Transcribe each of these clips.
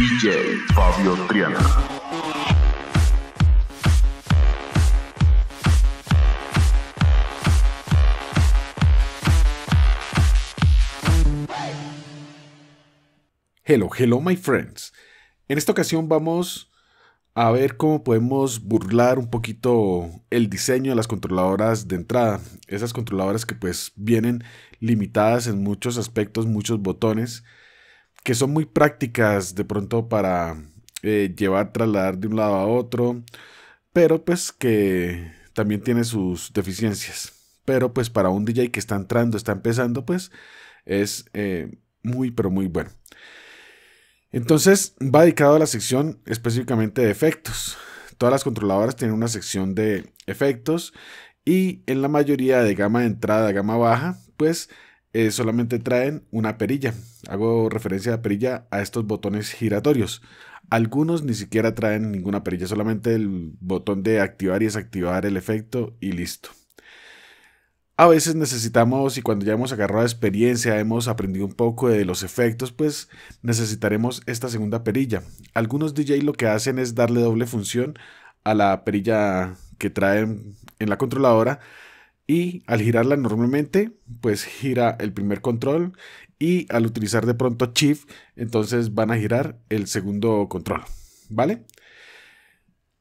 DJ Fabio Triana. Hello, hello my friends. En esta ocasión vamos a ver cómo podemos burlar un poquito el diseño de las controladoras de entrada. Esas controladoras que pues vienen limitadas en muchos aspectos, muchos botones, que son muy prácticas de pronto para eh, llevar, trasladar de un lado a otro, pero pues que también tiene sus deficiencias. Pero pues para un DJ que está entrando, está empezando, pues es eh, muy, pero muy bueno. Entonces va dedicado a la sección específicamente de efectos. Todas las controladoras tienen una sección de efectos y en la mayoría de gama de entrada, gama baja, pues eh, solamente traen una perilla. Hago referencia a perilla a estos botones giratorios. Algunos ni siquiera traen ninguna perilla, solamente el botón de activar y desactivar el efecto y listo. A veces necesitamos, y cuando ya hemos agarrado experiencia, hemos aprendido un poco de los efectos, pues necesitaremos esta segunda perilla. Algunos DJ lo que hacen es darle doble función a la perilla que traen en la controladora y al girarla normalmente, pues gira el primer control y al utilizar de pronto Shift, entonces van a girar el segundo control, ¿vale?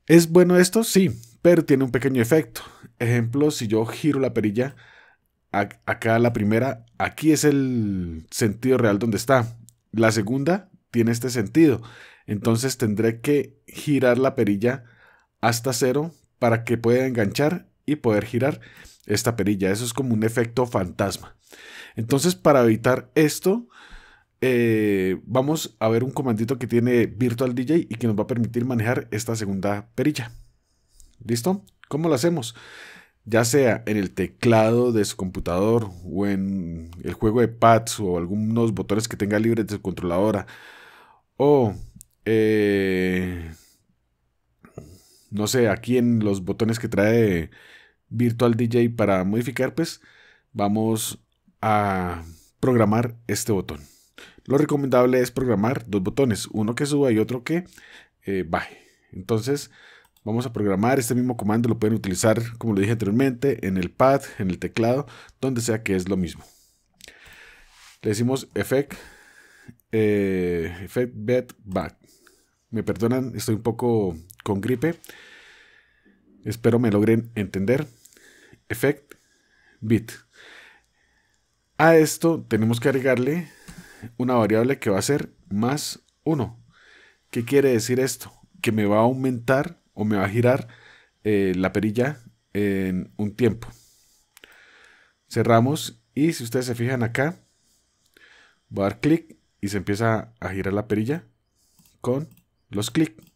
¿Es bueno esto? Sí, pero tiene un pequeño efecto. Ejemplo, si yo giro la perilla, acá la primera, aquí es el sentido real donde está. La segunda tiene este sentido. Entonces tendré que girar la perilla hasta cero para que pueda enganchar y poder girar esta perilla. Eso es como un efecto fantasma. Entonces, para evitar esto, eh, vamos a ver un comandito que tiene Virtual DJ y que nos va a permitir manejar esta segunda perilla. ¿Listo? ¿Cómo lo hacemos? Ya sea en el teclado de su computador o en el juego de pads o algunos botones que tenga libres de su controladora. O, eh, no sé, aquí en los botones que trae Virtual DJ para modificar, pues vamos a programar este botón. Lo recomendable es programar dos botones, uno que suba y otro que eh, baje. Entonces vamos a programar este mismo comando, lo pueden utilizar como lo dije anteriormente en el pad, en el teclado, donde sea que es lo mismo. Le decimos effect, eh, effect bed back. Me perdonan, estoy un poco con gripe. Espero me logren entender effect bit. A esto tenemos que agregarle una variable que va a ser más 1. ¿Qué quiere decir esto? Que me va a aumentar o me va a girar eh, la perilla en un tiempo. Cerramos y si ustedes se fijan acá, voy a dar clic y se empieza a girar la perilla con los clics.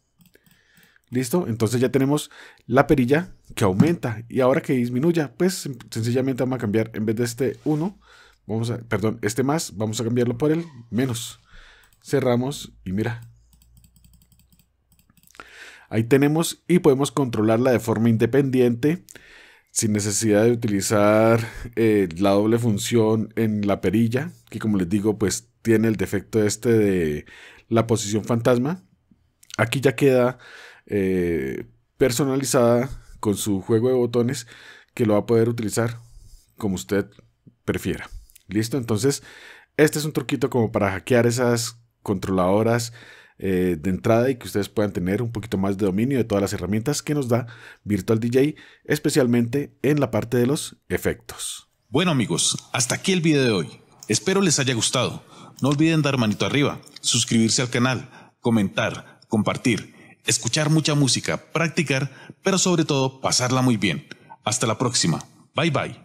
¿Listo? Entonces ya tenemos la perilla que aumenta. Y ahora que disminuya, pues sencillamente vamos a cambiar, en vez de este 1, vamos a, perdón, este más, vamos a cambiarlo por el menos. Cerramos y mira. Ahí tenemos y podemos controlarla de forma independiente sin necesidad de utilizar eh, la doble función en la perilla, que como les digo, pues tiene el defecto este de la posición fantasma. Aquí ya queda eh, personalizada con su juego de botones que lo va a poder utilizar como usted prefiera. ¿Listo? Entonces, este es un truquito como para hackear esas controladoras eh, de entrada y que ustedes puedan tener un poquito más de dominio de todas las herramientas que nos da Virtual DJ, especialmente en la parte de los efectos. Bueno amigos, hasta aquí el video de hoy. Espero les haya gustado. No olviden dar manito arriba, suscribirse al canal, comentar, compartir escuchar mucha música, practicar, pero sobre todo pasarla muy bien. Hasta la próxima. Bye bye.